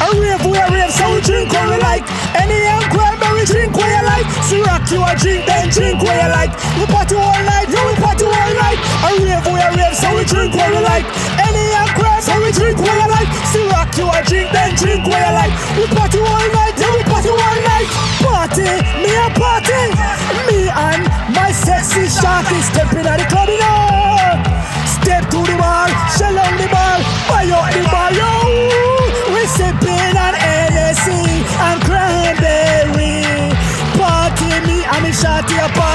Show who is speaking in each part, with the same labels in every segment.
Speaker 1: A rave we a rave, so we drink what we like. Any young cranberry drink what you like. Ciroc you a drink, then drink what you like. We party all night, yeah we party all night. A rave we a rave, so we drink what we like. Any young so we drink what you like. Ciroc you a drink, then drink what you like. We party all night, yeah we party all night.
Speaker 2: Party, me a party. Me and my sexy shark is stepping at the club. You?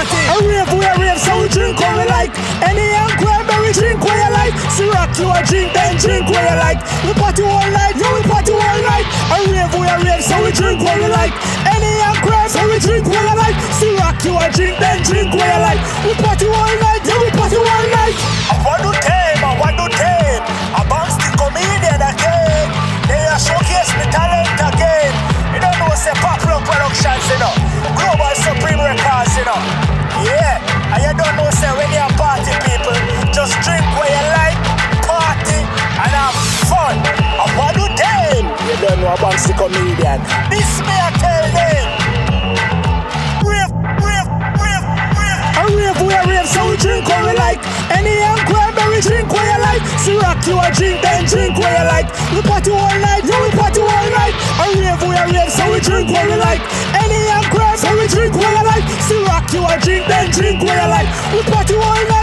Speaker 2: Party. A rave, we a rave, so we drink what we like. Henny and cranberry, drink what you like. Rock you drink, then drink what you like. We party all comedian. This me I tell them. Riff, riff, riff, riff.
Speaker 1: A rave, we a rave, so we drink what we like. Henny and cranberry, drink what you like. Rock you a drink, then drink what you like. We party all night, yeah, we party all night. A rave, we a rave, so we drink what we like. Henny and cranberry, so we drink what you like. Rock you a drink, then drink what you like. We party all night.